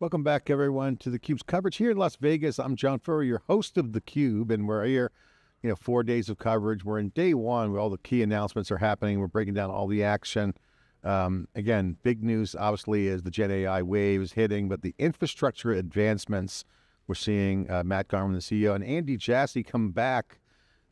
Welcome back, everyone, to the Cube's coverage here in Las Vegas. I'm John Furrier, your host of the Cube, and we're here, you know, four days of coverage. We're in day one where all the key announcements are happening. We're breaking down all the action. Um, again, big news obviously is the Gen AI wave is hitting, but the infrastructure advancements we're seeing uh, Matt Garman, the CEO, and Andy Jassy come back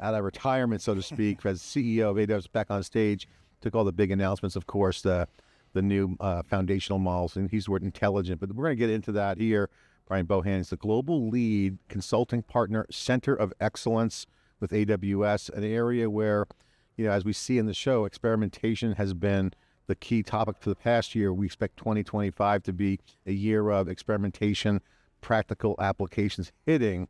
out of retirement, so to speak, as CEO of AWS back on stage. Took all the big announcements, of course, the the new uh, foundational models, and he's the word intelligent. But we're going to get into that here. Brian Bohan is the global lead consulting partner, Center of Excellence with AWS, an area where, you know, as we see in the show, experimentation has been the key topic for the past year. We expect 2025 to be a year of experimentation, practical applications hitting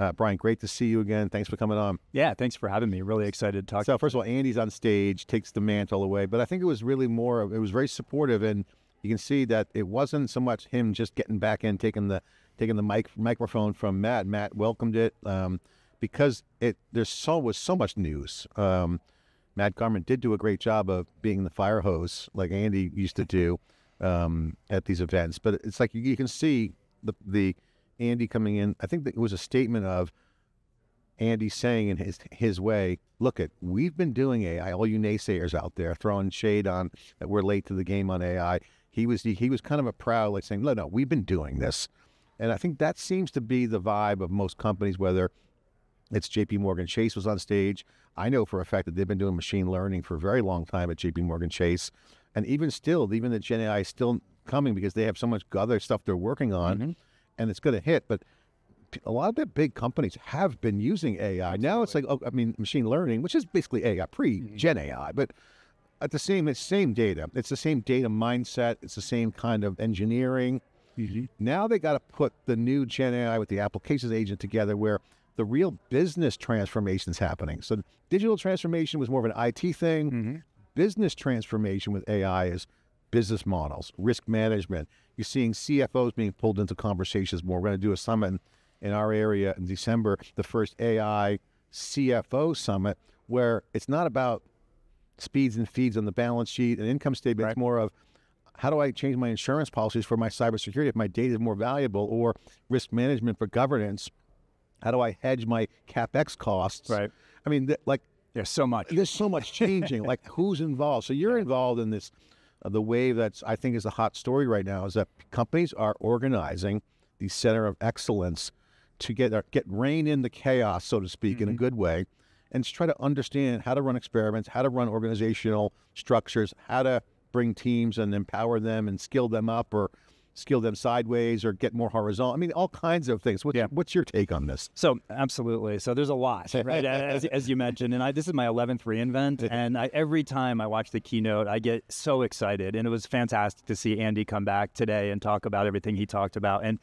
uh, Brian, great to see you again. Thanks for coming on. Yeah, thanks for having me. Really excited to talk. So, first of all, Andy's on stage, takes the mantle away, but I think it was really more it was very supportive, and you can see that it wasn't so much him just getting back in, taking the taking the mic microphone from Matt. Matt welcomed it um, because it there's so was so much news. Um, Matt Garman did do a great job of being the fire hose, like Andy used to do um, at these events. But it's like you, you can see the the Andy coming in, I think that it was a statement of Andy saying in his his way, look at we've been doing AI. All you naysayers out there throwing shade on that we're late to the game on AI. He was he was kind of a proud like saying, no, no, we've been doing this, and I think that seems to be the vibe of most companies. Whether it's J.P. Morgan Chase was on stage. I know for a fact that they've been doing machine learning for a very long time at J.P. Morgan Chase, and even still, even the Gen AI is still coming because they have so much other stuff they're working on. Mm-hmm and it's going to hit. But a lot of the big companies have been using AI. Absolutely. Now it's like, oh, I mean, machine learning, which is basically AI, mm-hmm. AI, but at the same, it's same data. It's the same data mindset. It's the same kind of engineering. Mm-hmm. Now they got to put the new Gen AI with the applications agent together, where the real business transformation is happening. So digital transformation was more of an IT thing. Mm-hmm. Business transformation with AI is business models, risk management. You're seeing CFOs being pulled into conversations more. We're going to do a summit in, in our area in December, the first AI CFO summit, where it's not about speeds and feeds on the balance sheet and income statement. Right. It's more of how do I change my insurance policies for my cybersecurity if my data is more valuable, or risk management for governance. How do I hedge my capex costs? Right. I mean, th- like there's so much. There's so much changing. like who's involved? So you're involved in this the wave that's I think is a hot story right now is that companies are organizing the center of excellence to get uh, get rein in the chaos, so to speak, mm-hmm. in a mm-hmm. good way, and to try to understand how to run experiments, how to run organizational structures, how to bring teams and empower them and skill them up or skill them sideways or get more horizontal. I mean, all kinds of things. What's, yeah. what's your take on this? So, absolutely. So, there's a lot, right? as, as, you mentioned, and I, this is my 11th reInvent, and I, every time I watch the keynote, I get so excited, and it was fantastic to see Andy come back today and talk about everything he talked about, and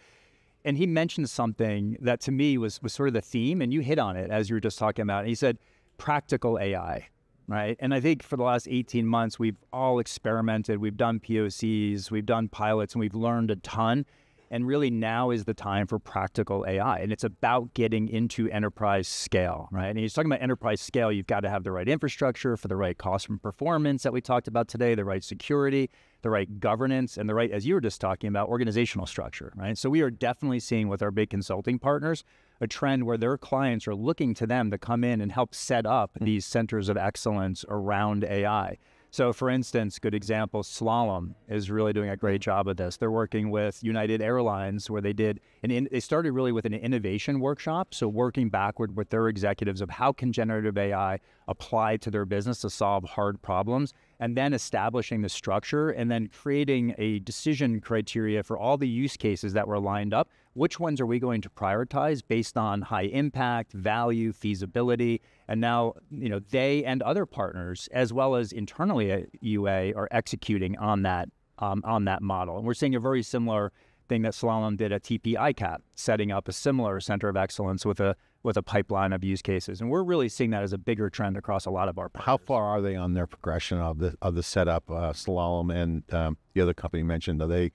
and he mentioned something that to me was was sort of the theme, and you hit on it as you were just talking about. he said, "Practical AI." Right? And I think for the last 18 months, we've all experimented, we've done POCs, we've done pilots, and we've learned a ton. And really now is the time for practical AI. And it's about getting into enterprise scale, right? And he's talking about enterprise scale, you've got to have the right infrastructure for the right cost and performance that we talked about today, the right security, the right governance, and the right, as you were just talking about, organizational structure, right? So we are definitely seeing with our big consulting partners a trend where their clients are looking to them to come in and help set up mm-hmm. these centers of excellence around AI. So, for instance, good example, Slalom is really doing a great job of this. They're working with United Airlines, where they did, and they started really with an innovation workshop. So, working backward with their executives of how can generative AI apply to their business to solve hard problems, and then establishing the structure and then creating a decision criteria for all the use cases that were lined up which ones are we going to prioritize based on high impact, value, feasibility? And now, you know, they and other partners, as well as internally at UA, are executing on that um, on that model. And we're seeing a very similar thing that Slalom did at TP ICAP, setting up a similar center of excellence with a with a pipeline of use cases. And we're really seeing that as a bigger trend across a lot of our partners. How far are they on their progression of the of the setup, uh, Slalom and um, the other company mentioned? Are they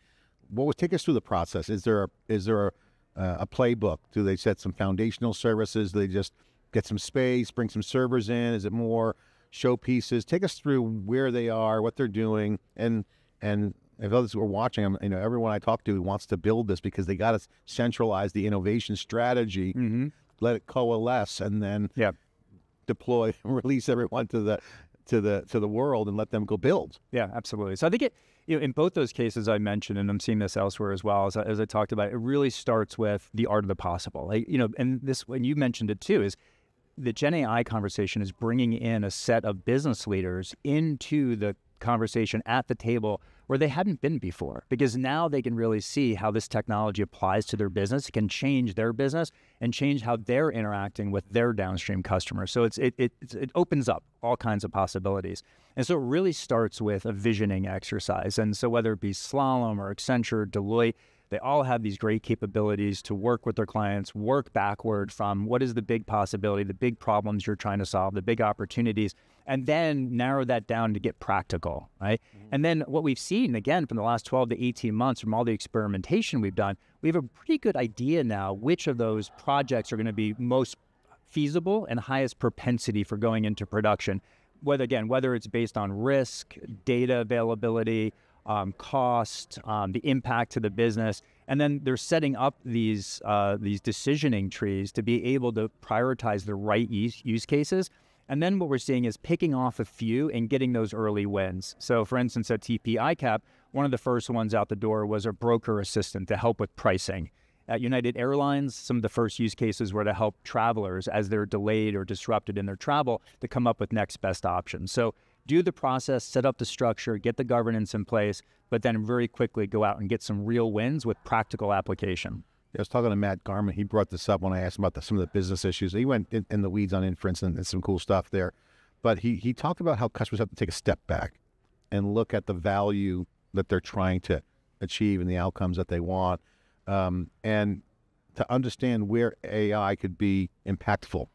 what would take us through the process? Is there a, is there a, uh, a playbook? Do they set some foundational services? Do they just get some space, bring some servers in? Is it more showpieces? Take us through where they are, what they're doing, and and if others were watching, I'm- you know, everyone I talk to wants to build this because they got to centralize the innovation strategy, Mm-hmm. let it coalesce, and then Yeah. deploy, release everyone to the to the to the world, and let them go build. Yeah, absolutely. So I think it, you know, in both those cases I mentioned, and I'm seeing this elsewhere as well, as I, as I talked about, it really starts with the art of the possible. Like, you know, and this, when you mentioned it too, is the Gen AI conversation is bringing in a set of business leaders into the conversation at the table where they hadn't been before because now they can really see how this technology applies to their business can change their business and change how they're interacting with their downstream customers so it's it, it it opens up all kinds of possibilities. And so it really starts with a visioning exercise. And so whether it be slalom or accenture deloitte they all have these great capabilities to work with their clients, work backward from what is the big possibility, the big problems you're trying to solve, the big opportunities, and then narrow that down to get practical, right? And then what we've seen, again, from the last 12 to 18 months, from all the experimentation we've done, we have a pretty good idea now which of those projects are going to be most feasible and highest propensity for going into production. Whether again, whether it's based on risk, data availability, um, cost, um, the impact to the business, and then they're setting up these uh, these decisioning trees to be able to prioritize the right use, use cases. And then what we're seeing is picking off a few and getting those early wins. So, for instance, at TP ICAP, one of the first ones out the door was a broker assistant to help with pricing. At United Airlines, some of the first use cases were to help travelers as they're delayed or disrupted in their travel to come up with next best options. So do the process, set up the structure, get the governance in place, but then very quickly go out and get some real wins with practical application. I was talking to Matt Garman. He brought this up when I asked him about the, some of the business issues. He went in, in the weeds on inference and, and some cool stuff there. But he, he talked about how customers have to take a step back and look at the value that they're trying to achieve and the outcomes that they want, um, and to understand where AI could be impactful.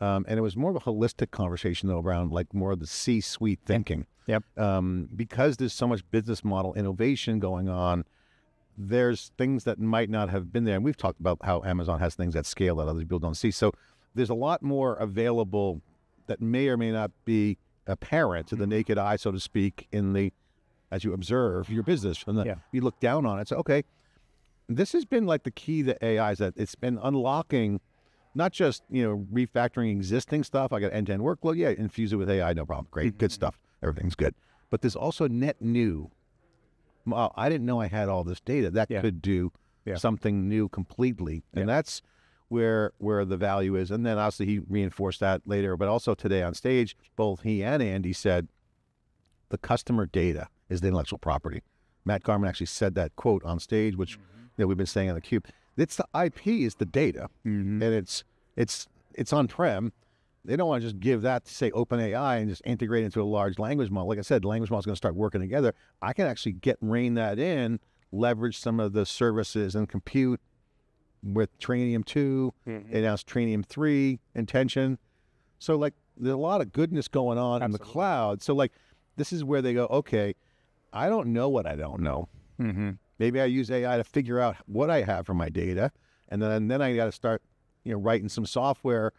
Um, and it was more of a holistic conversation though around like more of the C-suite thinking. Yep. Um, because there's so much business model innovation going on, there's things that might not have been there. And we've talked about how Amazon has things at scale that other people don't see. So there's a lot more available that may or may not be apparent to the mm-hmm. naked eye, so to speak, in the as you observe your business. And the, Yeah. you look down on it. So okay, this has been like the key to AI is that it's been unlocking not just you know refactoring existing stuff. I got end to end workflow. Yeah, infuse it with AI, no problem. Great, good mm-hmm. stuff. Everything's good. But there's also net new. Wow, I didn't know I had all this data that Yeah. could do Yeah. something new completely, and that's where where the value is. And then obviously he reinforced that later, but also today on stage, both he and Andy said the customer data is the intellectual property. Matt Garman actually said that quote on stage, which Mm-hmm. you know, we've been saying on the cube. It's the IP is the data, Mm-hmm. and it's it's it's on prem. They don't want to just give that to say OpenAI and just integrate into a large language model. Like I said, the language model is going to start working together. I can actually get rein that in, leverage some of the services and compute with Trainium 2, Mm-hmm. and now Trainium 3, intention. So like there's a lot of goodness going on in the cloud. So like this is where they go, okay, I don't know what I don't know. Mm-hmm. Maybe I use AI to figure out what I have for my data, and then then I got to start, you know, writing some software.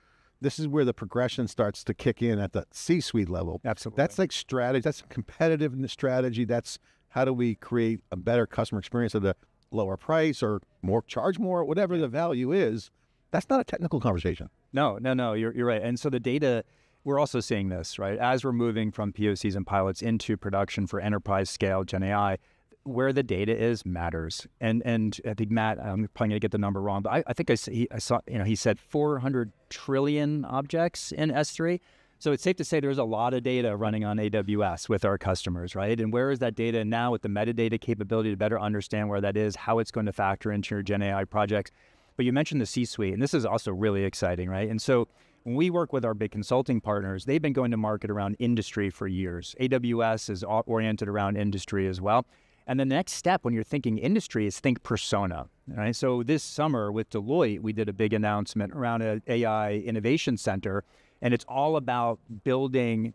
This is where the progression starts to kick in at the C-suite level. Absolutely. That's like strategy. That's competitive in the strategy. That's how do we create a better customer experience at a lower price or more charge more, whatever the value is. That's not a technical conversation. No, no, no. You're you're right. And so the data, we're also seeing this right as we're moving from POCs and pilots into production for enterprise scale Gen AI. Where the data is matters, and and I think Matt, I'm probably gonna get the number wrong, but I, I think I, I saw you know he said 400 trillion objects in S3. So it's safe to say there's a lot of data running on AWS with our customers, right? And where is that data now with the metadata capability to better understand where that is, how it's going to factor into your Gen AI projects? But you mentioned the C suite, and this is also really exciting, right? And so when we work with our big consulting partners, they've been going to market around industry for years. AWS is oriented around industry as well. And the next step when you're thinking industry is think persona, right? So this summer with Deloitte, we did a big announcement around an AI innovation center, and it's all about building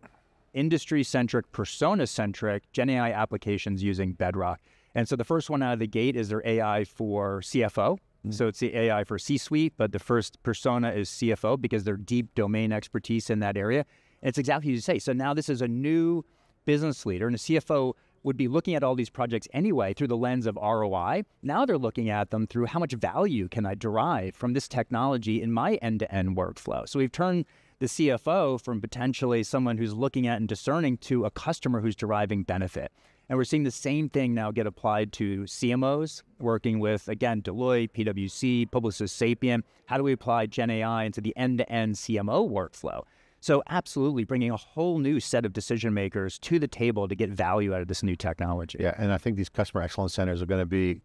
industry centric, persona centric Gen AI applications using Bedrock. And so the first one out of the gate is their AI for CFO. Mm-hmm. So it's the AI for C suite, but the first persona is CFO because they're deep domain expertise in that area. And it's exactly as you say. So now this is a new business leader, and a CFO would be looking at all these projects anyway through the lens of ROI. Now they're looking at them through how much value can I derive from this technology in my end to end workflow. So we've turned the CFO from potentially someone who's looking at and discerning to a customer who's deriving benefit. And we're seeing the same thing now get applied to CMOs, working with, again, Deloitte, PwC, Publicis Sapient. How do we apply Gen AI into the end to end CMO workflow? So, absolutely bringing a whole new set of decision makers to the table to get value out of this new technology. Yeah, and I think these customer excellence centers are going to be.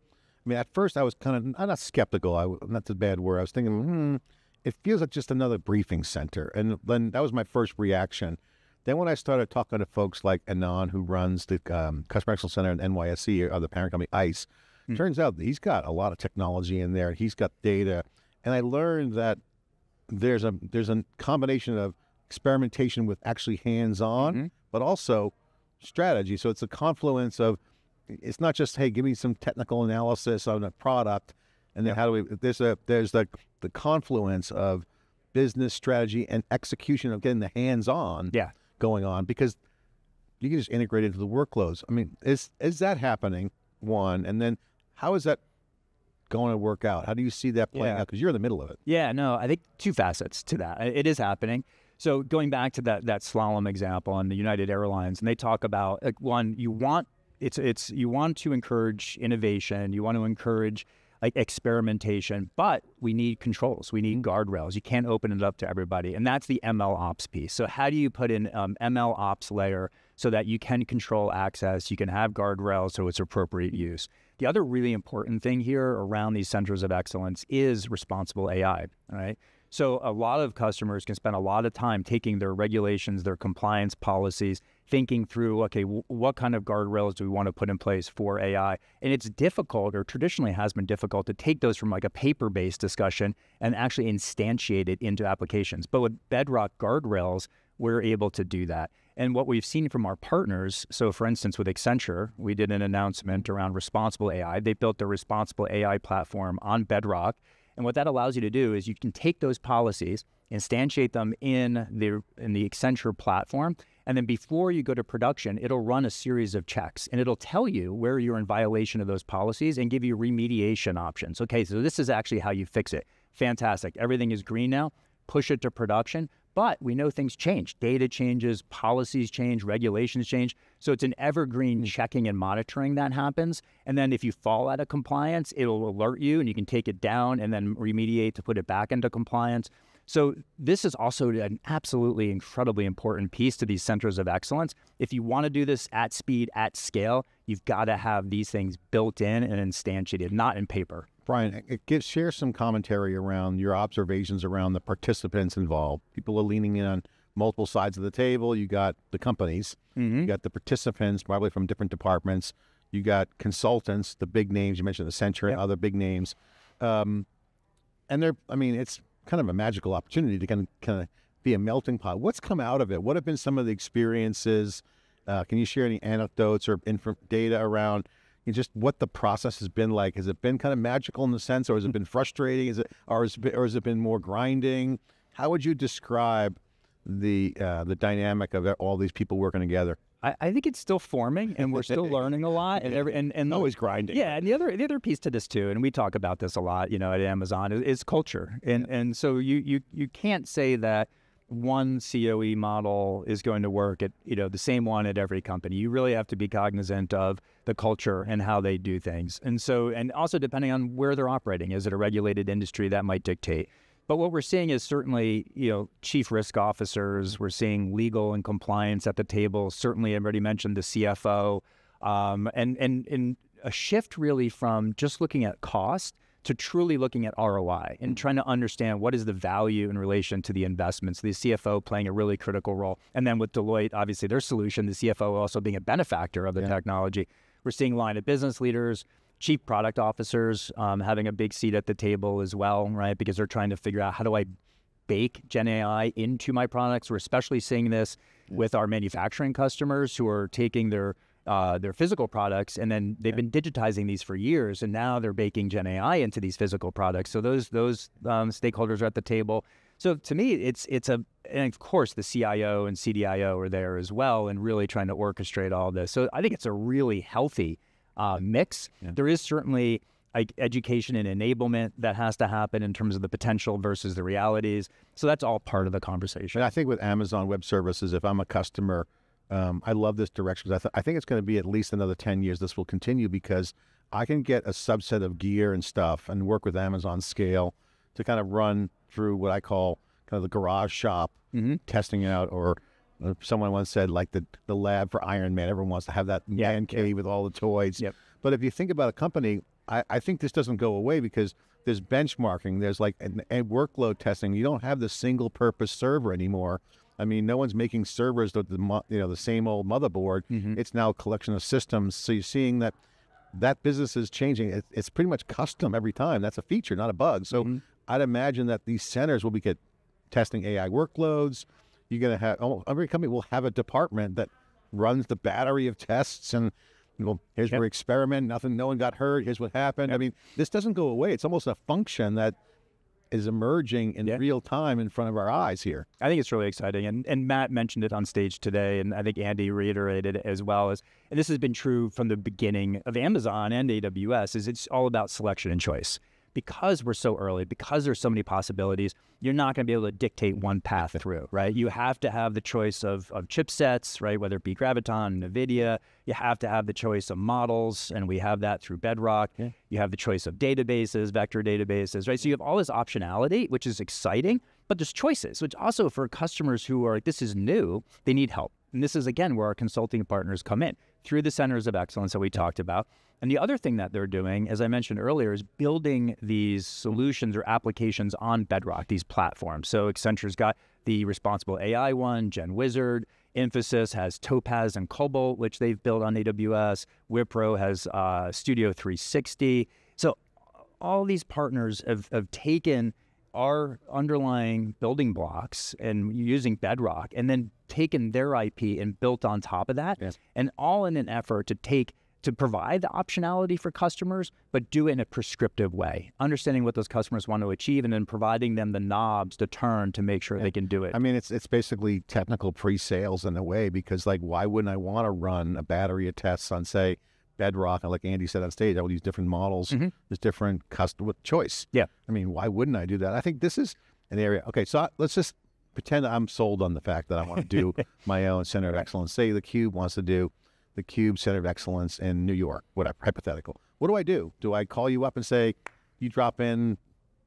I mean, at first I was kind of I'm not skeptical. I not the bad word. I was thinking, hmm, it feels like just another briefing center, and then that was my first reaction. Then when I started talking to folks like Anand, who runs the um, Customer Excellence Center in NYSE, or the parent company ICE, mm. turns out he's got a lot of technology in there. He's got data, and I learned that there's a there's a combination of experimentation with actually hands-on, mm-hmm. but also strategy. So it's a confluence of it's not just hey, give me some technical analysis on a product, and then how do we? There's a there's the the confluence of business strategy and execution of getting the hands-on yeah. going on because you can just integrate into the workloads. I mean, is is that happening? One, and then how is that going to work out? How do you see that playing yeah. out? Because you're in the middle of it. Yeah, no, I think two facets to that. It is happening. So going back to that that slalom example on the United Airlines, and they talk about like, one, you want it's it's you want to encourage innovation, you want to encourage like experimentation, but we need controls, we need mm-hmm. guardrails. You can't open it up to everybody, and that's the ML ops piece. So how do you put in um, ML ops layer so that you can control access, you can have guardrails so it's appropriate use. The other really important thing here around these centers of excellence is responsible AI. Right. So a lot of customers can spend a lot of time taking their regulations, their compliance policies, thinking through, okay, what kind of guardrails do we want to put in place for AI? And it's difficult, or traditionally has been difficult, to take those from like a paper-based discussion and actually instantiate it into applications. But with Bedrock guardrails, we're able to do that. And what we've seen from our partners, so for instance, with Accenture, we did an announcement around responsible AI. They built their responsible AI platform on Bedrock and what that allows you to do is you can take those policies, instantiate them in the in the Accenture platform, and then before you go to production, it'll run a series of checks and it'll tell you where you're in violation of those policies and give you remediation options. Okay, so this is actually how you fix it. Fantastic. Everything is green now. Push it to production. But we know things change. Data changes, policies change, regulations change. So it's an evergreen hmm. checking and monitoring that happens. And then if you fall out of compliance, it'll alert you and you can take it down and then remediate to put it back into compliance. So this is also an absolutely incredibly important piece to these centers of excellence. If you want to do this at speed, at scale, you've got to have these things built in and instantiated, not in paper. Brian, share some commentary around your observations around the participants involved. People are leaning in on multiple sides of the table. You got the companies, mm-hmm. you got the participants, probably from different departments. You got consultants, the big names you mentioned, the Accenture, yep. other big names, um, and they're. I mean, it's kind of a magical opportunity to kind of, kind of be a melting pot. What's come out of it? What have been some of the experiences? Uh, can you share any anecdotes or inf- data around just what the process has been like. Has it been kind of magical in the sense, or has it been frustrating? Is it, or has it been, or has it been more grinding? How would you describe the uh, the dynamic of all these people working together? I, I think it's still forming, and we're still learning a lot. And every and, and always grinding. Yeah, and the other the other piece to this too, and we talk about this a lot, you know, at Amazon is, is culture, and yeah. and so you you you can't say that one COE model is going to work at you know the same one at every company. You really have to be cognizant of the culture and how they do things. And so and also depending on where they're operating, is it a regulated industry that might dictate. But what we're seeing is certainly, you know, chief risk officers. We're seeing legal and compliance at the table. Certainly, I already mentioned the CFO, um, and and and a shift really from just looking at cost to truly looking at ROI and trying to understand what is the value in relation to the investments. The CFO playing a really critical role. And then with Deloitte, obviously their solution, the CFO also being a benefactor of the yeah. technology. We're seeing line of business leaders, chief product officers um, having a big seat at the table as well, right? Because they're trying to figure out how do I bake Gen AI into my products. We're especially seeing this with our manufacturing customers who are taking their uh, their physical products, and then they've been digitizing these for years, and now they're baking Gen AI into these physical products. So those those um, stakeholders are at the table. So to me, it's it's a and of course, the CIO and CDIO are there as well, and really trying to orchestrate all this. So I think it's a really healthy uh, mix. Yeah. There is certainly like education and enablement that has to happen in terms of the potential versus the realities. So that's all part of the conversation. And I think with Amazon Web Services, if I'm a customer, um, I love this direction because I, th- I think it's going to be at least another 10 years. This will continue because I can get a subset of gear and stuff and work with Amazon Scale to kind of run through what I call kind of the garage shop, mm-hmm. testing out, or uh, someone once said like the the lab for Iron Man. Everyone wants to have that yeah, man cave yeah. with all the toys. Yep. But if you think about a company, I, I think this doesn't go away because there's benchmarking, there's like a workload testing. You don't have the single purpose server anymore. I mean, no one's making servers the, the you know the same old motherboard. Mm-hmm. It's now a collection of systems. So you're seeing that that business is changing. It, it's pretty much custom every time. That's a feature, not a bug. So mm-hmm. I'd imagine that these centers will be get testing AI workloads. You're going to have almost every company will have a department that runs the battery of tests and well, here's yep. your experiment. Nothing, no one got hurt. Here's what happened. Yep. I mean, this doesn't go away. It's almost a function that is emerging in real time in front of our eyes here. I think it's really exciting. And, and Matt mentioned it on stage today, and I think Andy reiterated it as well as, and this has been true from the beginning of Amazon and AWS, is it's all about selection and choice because we're so early, because there's so many possibilities, you're not going to be able to dictate one path through, right? You have to have the choice of, of chipsets, right? Whether it be Graviton, NVIDIA, you have to have the choice of models, and we have that through Bedrock. Yeah. You have the choice of databases, vector databases, right? So you have all this optionality, which is exciting, but there's choices, which also for customers who are like, this is new, they need help. And this is, again, where our consulting partners come in through the centers of excellence that we talked about. And the other thing that they're doing, as I mentioned earlier, is building these solutions or applications on Bedrock, these platforms. So Accenture's got the responsible AI one, Gen Wizard. Infosys has Topaz and Cobalt, which they've built on AWS. Wipro has uh, Studio 360. So all these partners have, have taken our underlying building blocks and using Bedrock and then taken their IP and built on top of that. Yes. And all in an effort to take to provide the optionality for customers, but do it in a prescriptive way, understanding what those customers want to achieve and then providing them the knobs to turn to make sure yeah. they can do it. I mean, it's it's basically technical pre-sales in a way because like why wouldn't I want to run a battery of tests on say Bedrock and like Andy said on stage, all these different models, mm-hmm. there's different customer choice. Yeah. I mean, why wouldn't I do that? I think this is an area. Okay, so I, let's just pretend I'm sold on the fact that I want to do my own center of excellence. Say the Cube wants to do the Cube Center of Excellence in New York, whatever, hypothetical. What do I do? Do I call you up and say, you drop in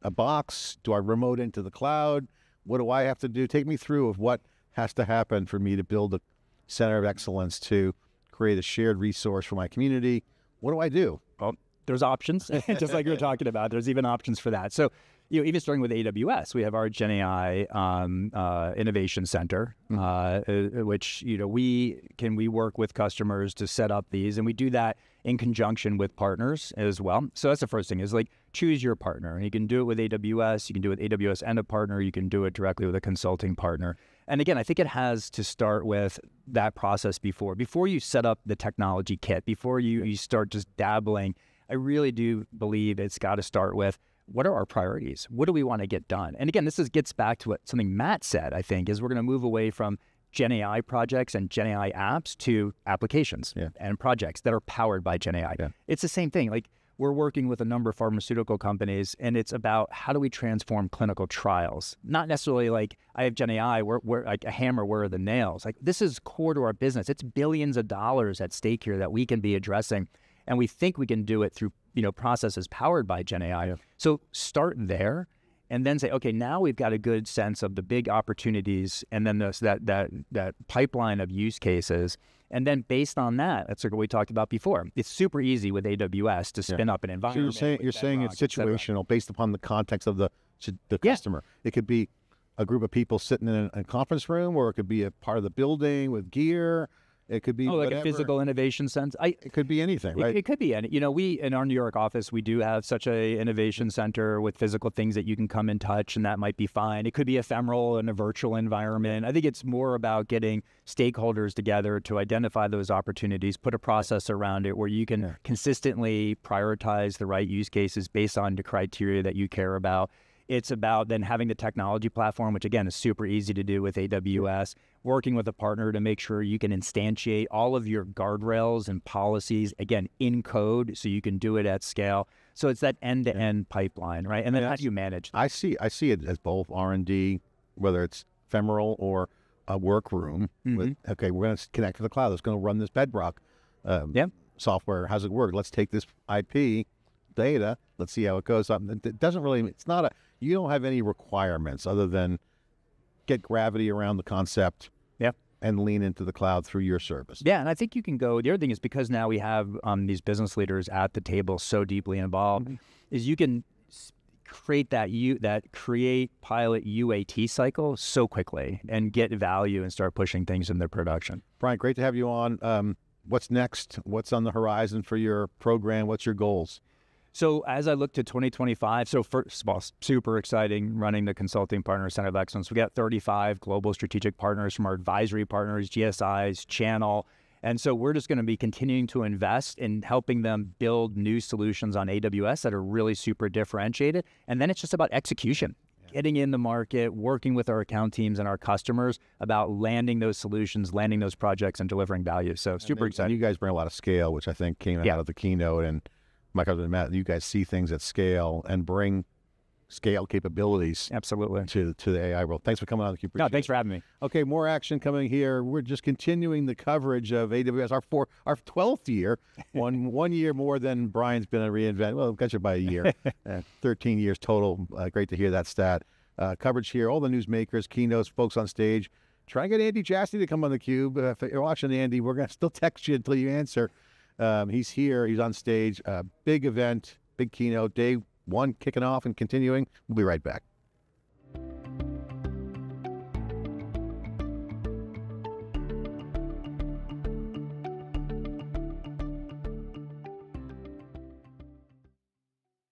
a box? Do I remote into the cloud? What do I have to do? Take me through of what has to happen for me to build a center of excellence to create a shared resource for my community. What do I do? Well, there's options, just like you were talking about. There's even options for that. So you know, even starting with AWS, we have our Gen AI um, uh, Innovation Center, mm-hmm. uh, uh, which you know we can we work with customers to set up these, and we do that in conjunction with partners as well. So that's the first thing is like choose your partner, and you can do it with AWS, you can do it with AWS and a partner, you can do it directly with a consulting partner. And again, I think it has to start with that process before before you set up the technology kit, before you you start just dabbling. I really do believe it's got to start with what are our priorities? What do we want to get done? And again, this is, gets back to what something Matt said, I think, is we're going to move away from Gen AI projects and Gen AI apps to applications yeah. and projects that are powered by Gen AI. Yeah. It's the same thing. Like we're working with a number of pharmaceutical companies, and it's about how do we transform clinical trials? Not necessarily like I have Gen AI, where, where like a hammer, where are the nails? Like this is core to our business. It's billions of dollars at stake here that we can be addressing, and we think we can do it through you know processes powered by Gen AI. Yeah. So start there and then say, okay, now we've got a good sense of the big opportunities and then that that that pipeline of use cases. And then based on that, that's like what we talked about before. It's super easy with AWS to spin yeah. up an environment. So you're saying you're saying it's situational based upon the context of the the customer. Yeah. It could be a group of people sitting in a, a conference room, or it could be a part of the building with gear. It could be oh, like whatever. a physical innovation sense. I, it could be anything, right? It, it, could be any. You know, we in our New York office, we do have such a innovation center with physical things that you can come and touch, and that might be fine. It could be ephemeral in a virtual environment. I think it's more about getting stakeholders together to identify those opportunities, put a process around it where you can yeah. consistently prioritize the right use cases based on the criteria that you care about It's about then having the technology platform, which again is super easy to do with AWS, working with a partner to make sure you can instantiate all of your guardrails and policies, again, in code so you can do it at scale. So it's that end to end pipeline, right? And then how do you manage that? I see I see it as both R and D, whether it's ephemeral or a workroom. Mm-hmm. okay, we're going to connect to the cloud. It's going to run this Bedrock um, Yep. software. How's it work? Let's take this IP data. Let's see how it goes up. It doesn't really. It's not a. You don't have any requirements other than get gravity around the concept. Yep. And lean into the cloud through your service. Yeah, and I think you can go. The other thing is because now we have um, these business leaders at the table so deeply involved, is you can create that you that create pilot UAT cycle so quickly and get value and start pushing things in their production. Brian, great to have you on. Um, what's next? What's on the horizon for your program? What's your goals? So as I look to 2025, so first of all, super exciting running the Consulting Partner Center of Excellence. We got 35 global strategic partners from our advisory partners, GSIs, Channel. And so we're just going to be continuing to invest in helping them build new solutions on AWS that are really super differentiated. And then it's just about execution. Getting in the market, working with our account teams and our customers about landing those solutions, landing those projects, and delivering value. So super excited. you guys bring a lot of scale, which I think came Yeah. out of the keynote. And my husband Matt, you guys see things at scale and bring scale capabilities Absolutely. to to the AI world. Thanks for coming on. the Cube. No, thanks for having me. Okay, more action coming here. We're just continuing the coverage of AWS. Our four, our twelfth year, one one year more than Brian's been a reinvent. Well, got you by a year, uh, thirteen years total. Uh, great to hear that stat. Uh, coverage here, all the newsmakers, keynotes, folks on stage. Try and get Andy Jassy to come on the cube. Uh, if you're watching Andy, we're gonna still text you until you answer. Um, he's here. He's on stage. Uh, big event, big keynote. Day one kicking off and continuing. We'll be right back.